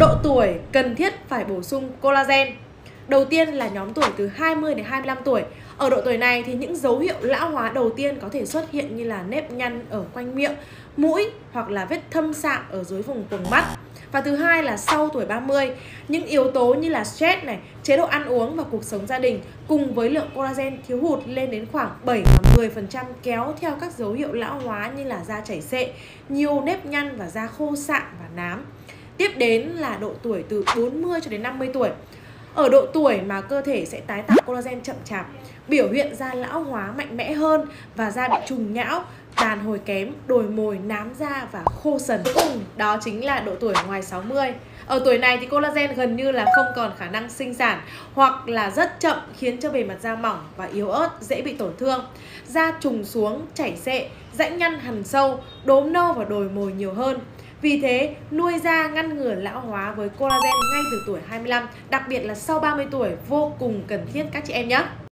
Độ tuổi cần thiết phải bổ sung collagen. Đầu tiên là nhóm tuổi từ 20 đến 25 tuổi. Ở độ tuổi này thì những dấu hiệu lão hóa đầu tiên có thể xuất hiện như là nếp nhăn ở quanh miệng, mũi hoặc là vết thâm sạm ở dưới vùng quầng mắt. Và thứ hai là sau tuổi 30, những yếu tố như là stress này, chế độ ăn uống và cuộc sống gia đình cùng với lượng collagen thiếu hụt lên đến khoảng 7 và 10% kéo theo các dấu hiệu lão hóa như là da chảy xệ, nhiều nếp nhăn và da khô sạm và nám. Tiếp đến là độ tuổi từ 40 cho đến 50 tuổi. Ở độ tuổi mà cơ thể sẽ tái tạo collagen chậm chạp, biểu hiện da lão hóa mạnh mẽ hơn và da bị trùng nhão, đàn hồi kém, đồi mồi, nám da và khô sần. Cuối cùng đó chính là độ tuổi ngoài 60. Ở tuổi này thì collagen gần như là không còn khả năng sinh sản hoặc là rất chậm khiến cho bề mặt da mỏng và yếu ớt, dễ bị tổn thương. Da trùng xuống, chảy xệ, rãnh nhăn hằn sâu, đốm nâu và đồi mồi nhiều hơn. Vì thế, nuôi da ngăn ngừa lão hóa với collagen ngay từ tuổi 25, đặc biệt là sau 30 tuổi vô cùng cần thiết các chị em nhé.